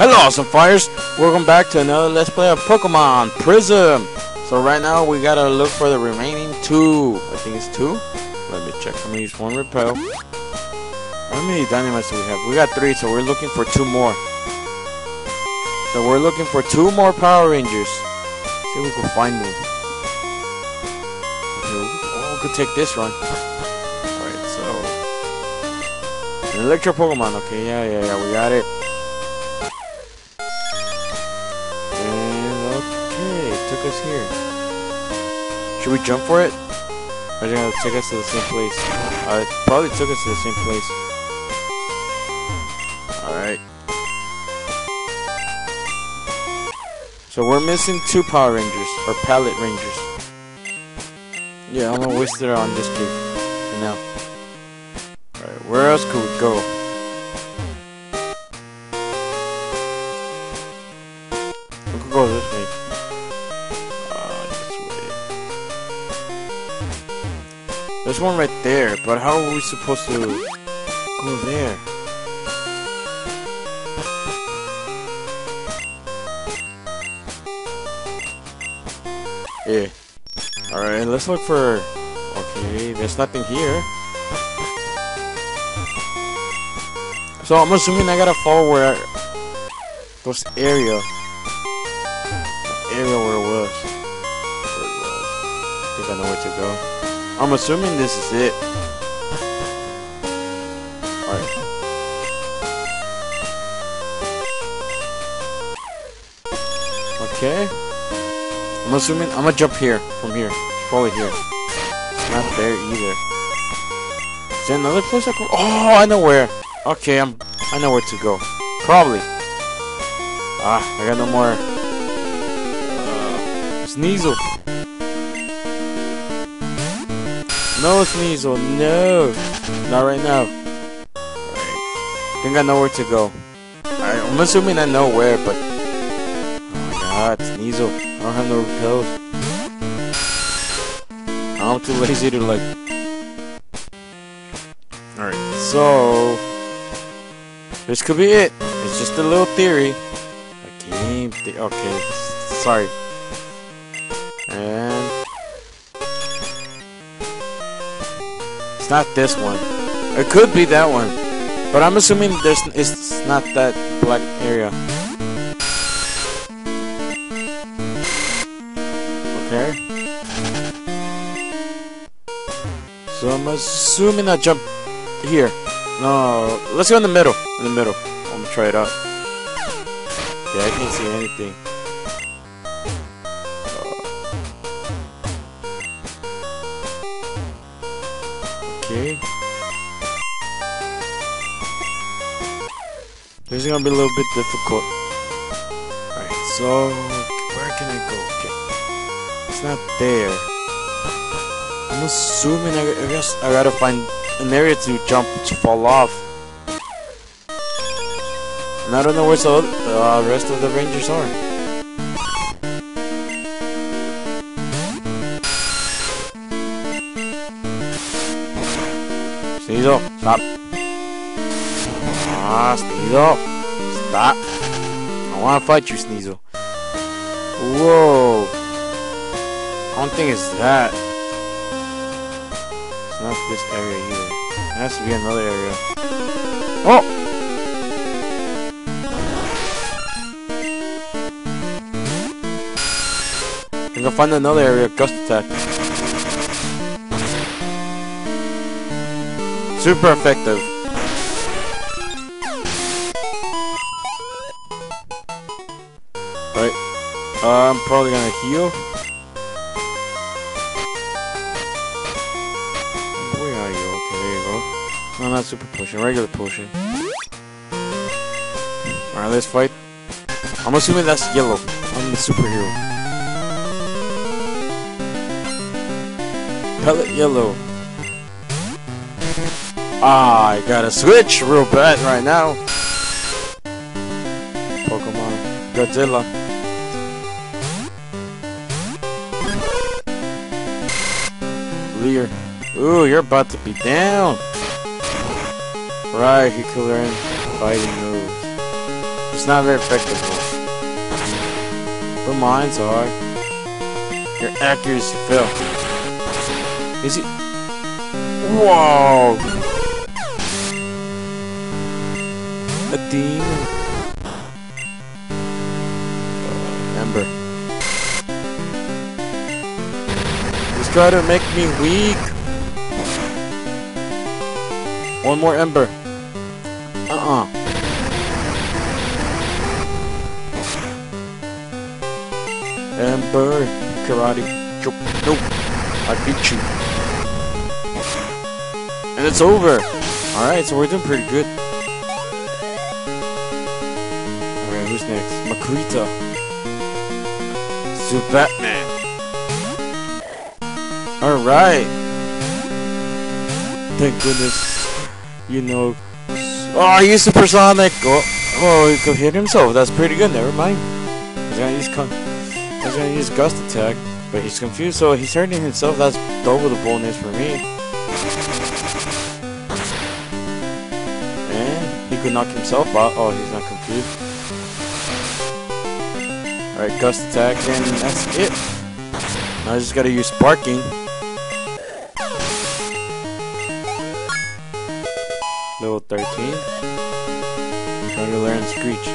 Hello, awesome fires! Welcome back to another Let's Play of Pokemon Prism. So right now we gotta look for the remaining two. I think it's two. Let me check. I'm use one repel. How many dynamites do we have? We got three, so we're looking for two more. So we're looking for two more Power Rangers. See if we can find them. Okay, oh, we could take this run. Alright, so an Electro Pokemon. Okay, yeah, yeah, yeah, we got it. Took us here. Should we jump for it? Or is it gonna take us to the same place? Uh, probably took us to the same place. Alright. So we're missing two Power Rangers, or Palette Rangers. Yeah, I'm gonna waste it on this cave for now. Alright, where else could we go? One right there, but how are we supposed to go there? Yeah. Alright, let's look for... Okay, there's nothing here. So I'm assuming I gotta follow where... Those area. Area I'm assuming this is it. Alright. Okay. I'm assuming I'm gonna jump here from here. Probably here. Not there either. Is there another place I could? Oh, I know where. Okay, I'm. I know where to go. Probably. Ah, I got no more. Uh, Sneasel. No Sneasel, no. Not right now. Alright. Think I know where to go. Alright, I'm assuming I know where, but. Oh my god, Sneasel. I don't have no repels. I'm too lazy to like. Alright, so. This could be it. It's just a little theory. A game Okay, sorry. And. Not this one. It could be that one. But I'm assuming there's it's not that black area. Okay. So I'm assuming I jump here. No, let's go in the middle. In the middle. I'm gonna try it out. Yeah, I can't see anything. This is gonna be a little bit difficult. Alright, so where can I go? Okay. It's not there. I'm assuming I, I guess I gotta find an area to jump to fall off. And I don't know where the uh, rest of the rangers are. Sneasel, stop. Ah, Sneasel. Stop. I wanna fight you, Sneasel. Whoa. I don't think it's that. It's not this area either. It has to be another area. Oh! I'm gonna find another area, gust attack. Super effective. I'm probably gonna heal. Where are you? Okay, there you go. No, not super potion, regular potion. Alright, let's fight. I'm assuming that's yellow. I'm the superhero. Palette Yellow. Ah, I gotta switch real bad right now. Pokemon. Godzilla. Ooh, you're about to be down. Right, he could learn fighting moves. it's not very effective. But mine's are. Your accuracy fell. Is he? Whoa! A demon. Trying to make me weak. One more Ember. Uh-uh. Ember. Karate. Nope. I beat you. And it's over. Alright, so we're doing pretty good. Alright, who's next? Makuhita. Batman. Alright. Thank goodness. You know. Oh, he used supersonic. Oh, oh, he could hit himself. That's pretty good. Never mind. He's gonna use con I was gonna use gust attack, but he's confused, so he's hurting himself. That's double the bonus for me. And he could knock himself out. Oh, he's not confused. Alright, gust attack, and that's it. Now I just gotta use sparking. Level 13. Trying to learn Screech.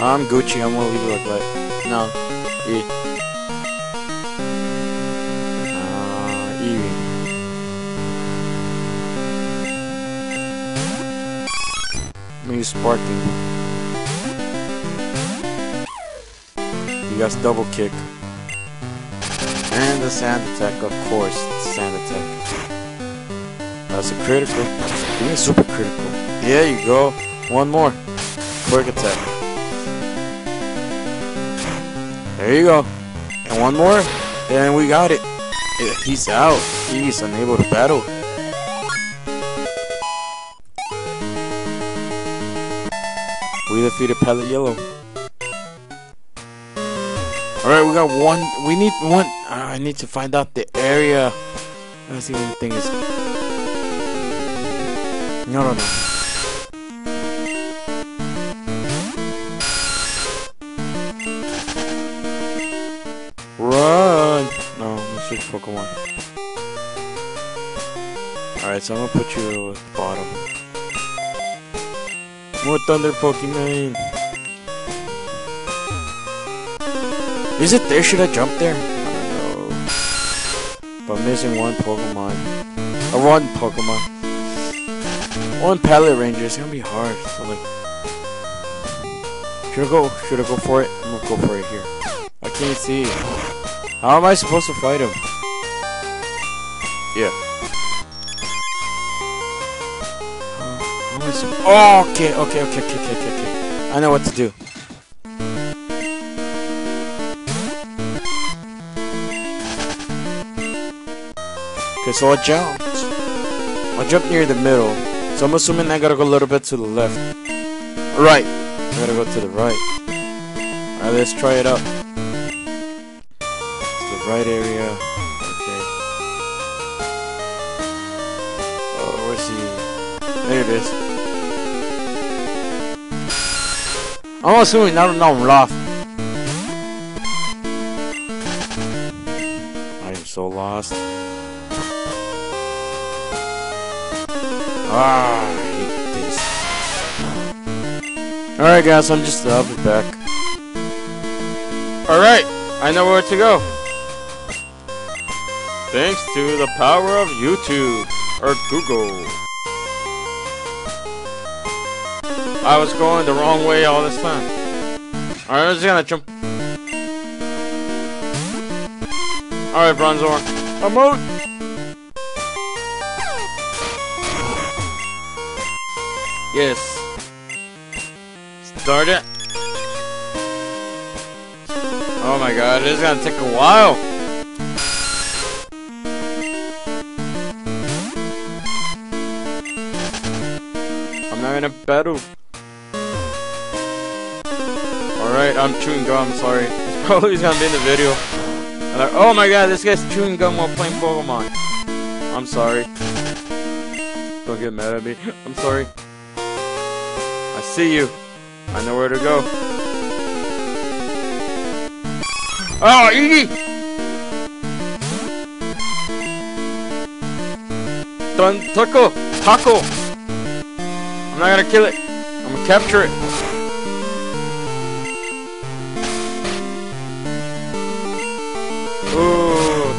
I'm Gucci, I'm gonna leave it like that. No. E. Uh, Eevee. Me Sparking. Got double kick. And the sand attack, of course. Sand attack. That's a critical. Super critical. There you go. One more. Quick attack. There you go. And one more. And we got it. Yeah, he's out. He's unable to battle. We defeated Palette Yellow. Alright, we got one. We need one. Uh, I need to find out the area. That's the thing is. No, no, no. Pokemon. Alright, so I'm gonna put you at the bottom. More Thunder Pokemon! Is it there? Should I jump there? I don't know. But I'm missing one Pokemon. Uh, one Pokemon. One Palette Ranger. It's gonna be hard. So like, should I go? Should I go for it? I'm gonna go for it here. I can't see. How am I supposed to fight him? Yeah. Oh, okay, okay, okay, okay, okay, okay. I know what to do. Okay, so I jumped. I jumped near the middle. So I'm assuming I gotta go a little bit to the left. Right. I gotta go to the right. Alright, let's try it out. It's the right area. Okay. Oh, where's he? There it is. I'm assuming I don't know I'm lost. I am so lost. Ah, I hate this. Alright guys, I'm just I'll be back. Alright, I know where to go. Thanks to the power of YouTube or Google. I was going the wrong way all this time. Alright, I'm just gonna jump. Alright, Bronzor. I'm out! Yes. Start it. Oh my god, it is gonna take a while. I'm not in a battle. Alright, I'm chewing gum, sorry. It's probably gonna be in the video. Like, oh my god, this guy's chewing gum while playing Pokemon. I'm sorry. Don't get mad at me. I'm sorry. See you. I know where to go. Oh, Eevee! Done, taco, taco. I'm not gonna kill it. I'm gonna capture it. Ooh.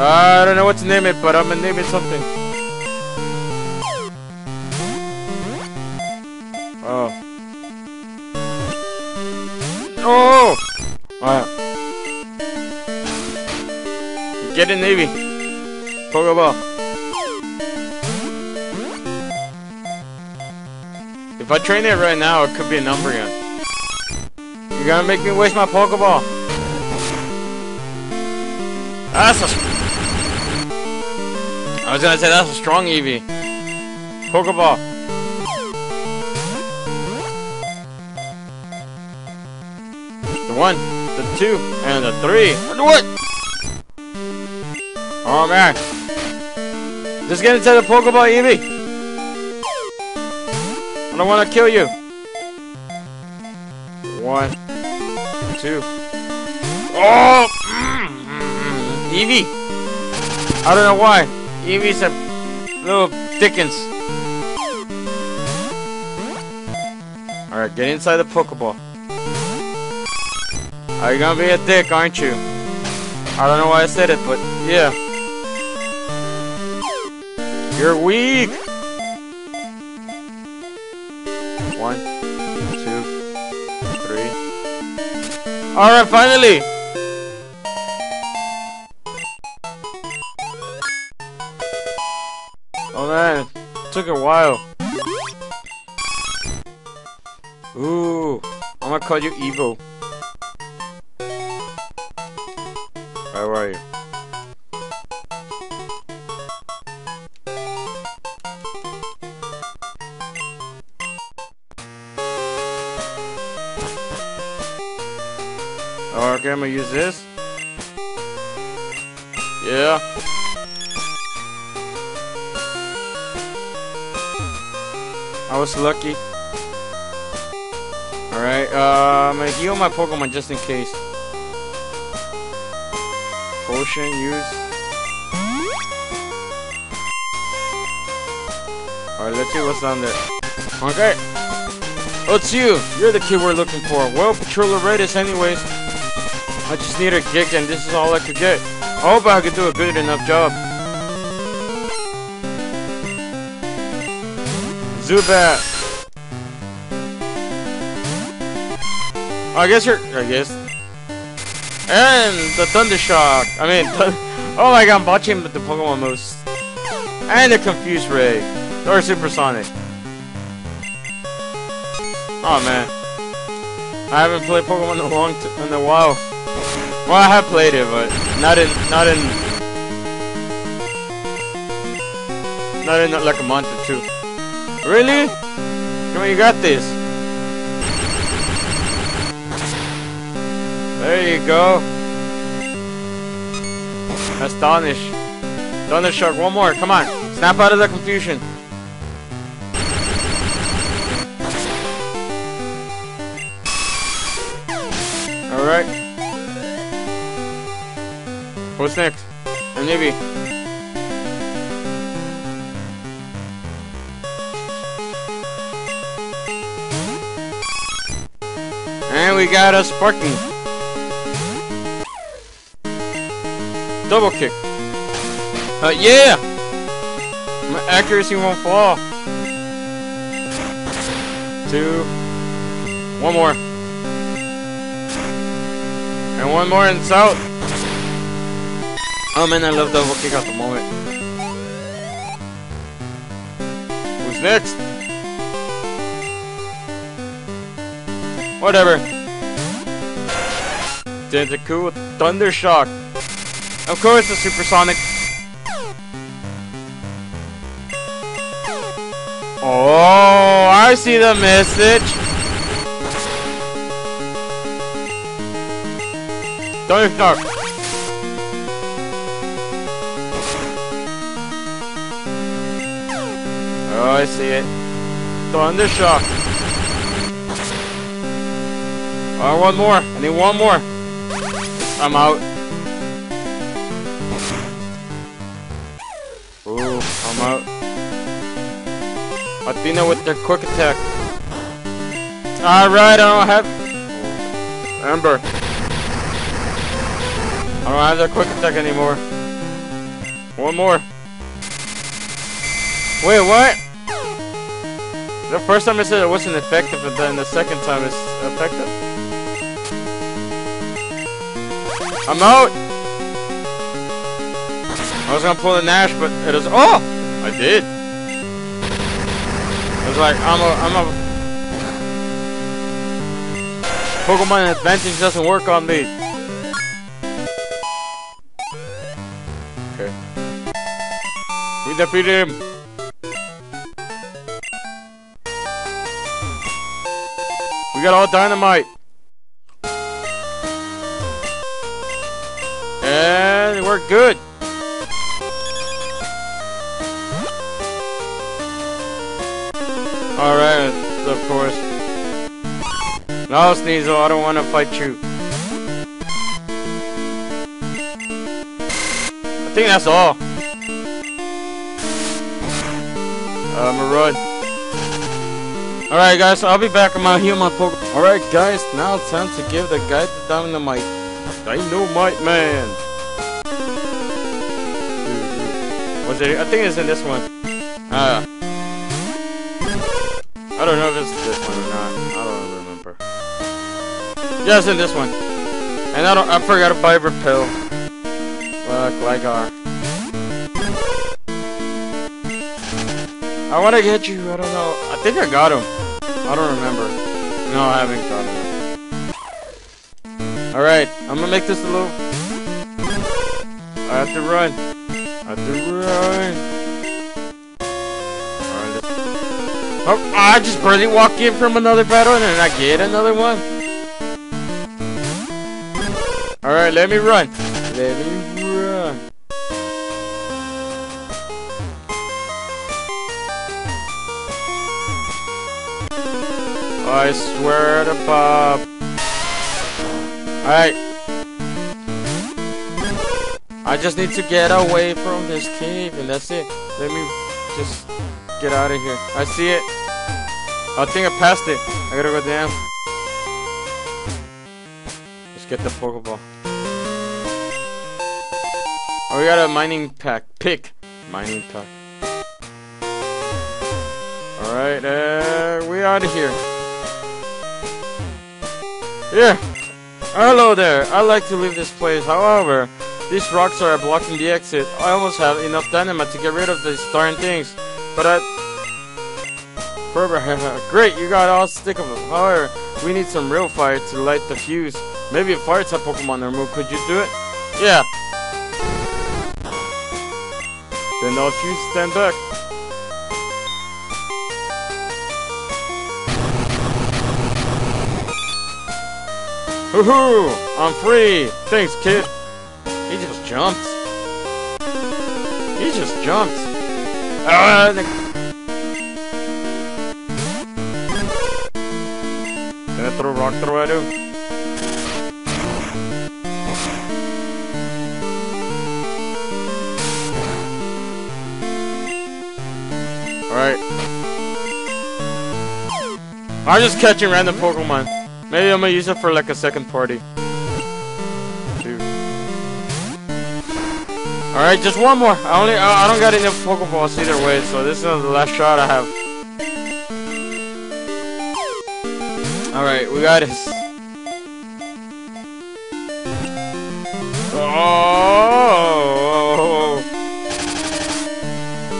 I don't know what to name it, but I'm gonna name it something. Oh! Alright. Get in Navy. Pokeball. If I train it right now, it could be a number gun. You're gonna make me waste my Pokeball. That's a... I was gonna say that's a strong Eevee. Pokeball. One, the two, and the three. What? Oh man. Just get into the Pokeball, Eevee. I don't want to kill you. One, two. Oh! Mm-hmm. Eevee! I don't know why. Eevee's a little Dickens. Alright, get inside the Pokeball. Are you gonna be a dick, aren't you? I don't know why I said it, but yeah. You're weak! One, two, three. Alright, finally! Oh man, it took a while. Ooh, I'm gonna call you Evo. Oh, okay, I'm gonna use this. Yeah. I was lucky. Alright, uh, I'm gonna heal my Pokemon just in case. Potion use. Alright, let's see what's down there. Okay. Oh, it's you! You're the kid we're looking for. Well, Patroller Red is anyways. I just need a kick and this is all I could get. I hope I could do a good enough job. Zubat! I guess you're... I guess. And the Thundershock! I mean, oh my god, I'm watching the Pokemon moves. And the Confused Ray. Or Supersonic. Oh man. I haven't played Pokemon in a long in a while. Well, I have played it, but not in, not in, not in like a month or two. Really? Come on, you got this. There you go. Astonish. Thundershock, one more. Come on. Snap out of the confusion. Alright. What's next? A newbie. And we got a Sparking. Double kick. Uh, yeah! My accuracy won't fall. Two. One more. And one more in south. Oh man, I love double kick at the moment. Who's next? Whatever. Tentacool Thundershock. Of course, the supersonic. Oh, I see the message. Thundershock. Oh, I see it. Thundershock. Oh, uh, one more. I need one more. I'm out. Ooh, I'm out. Athena with the quick attack. Alright, I don't have... Ember. I don't have that quick attack anymore. One more. Wait, what? The first time I said it wasn't effective, but then the second time it's effective. I'm out! I was gonna pull the Nash, but it is- Oh! I did. I was like, I'm a- I'm a- Pokemon Advantage doesn't work on me. Okay. We defeated him. We got all dynamite. And we're good. Alright, of course. No, Sneasel, I don't want to fight you. I think that's all. I'm gonna run. Alright guys, I'll be back on my human Pokemon. Alright guys, now it's time to give the guy the dynamite. Dynamite man. Was it? I think it's in this one. Uh, I don't know if it's this one or not. I don't remember. Yeah, it's in this one. And I don't. I forgot to buy repel. Fuck, Gligar. I want to get you. I don't know. I think I got him. I don't remember. No, I haven't got him. Alright, I'm gonna make this a little... I have to run. I have to run. Alright. Oh, I just barely walk in from another battle and then I get another one. Alright, let me run. Let me I swear to Bob. Alright. I just need to get away from this cave and that's it. Let me just get out of here. I see it. I think I passed it. I gotta go down. Let's get the Pokeball. Oh, we got a mining pack. Pick. Mining pack. Alright, uh, we out of here. Yeah. Hello there. I like to leave this place. However, these rocks are blocking the exit. I almost have enough dynamite to get rid of these darn things. But I... Great, you got all stick of them. However, we need some real fire to light the fuse. Maybe a fire type Pokemon or move. Could you do it? Yeah. Then no fuse stand back. Woohoo! I'm free! Thanks, kid! He just jumped. He just jumped. Ah, the... Can I throw rock throw at him? Alright. I'm just catching random Pokemon. Maybe I'm gonna use it for like a second party. Alright, just one more. I only I, I don't got enough Pokeballs either way, so this is the last shot I have. Alright, we got this. Oh! oh, oh, oh.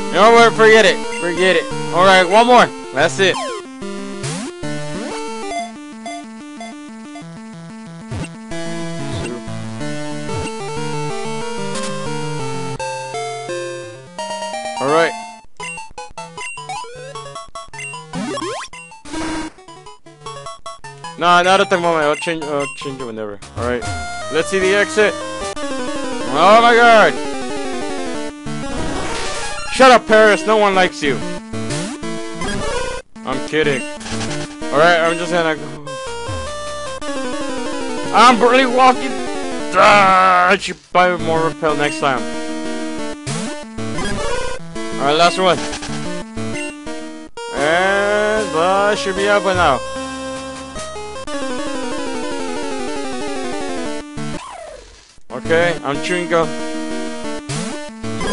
You know? Forget it. Forget it. Alright, one more. That's it. Not at the moment. I'll change, I'll change it whenever. Alright. Let's see the exit. Oh my god! Shut up, Paris. No one likes you. I'm kidding. Alright, I'm just gonna go. I'm barely walking. Ah, I should buy more repel next time. Alright, last one. And uh, should be up by now. Okay, I'm chewing gum.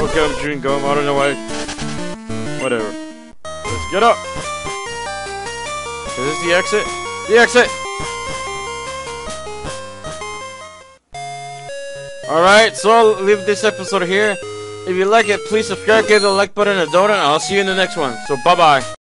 Okay, I'm chewing gum. I don't know why. Whatever. Let's get up. Is this the exit? The exit! Alright, so I'll leave this episode here. If you like it, please subscribe, give the like button a donut, and I'll see you in the next one. So, bye-bye.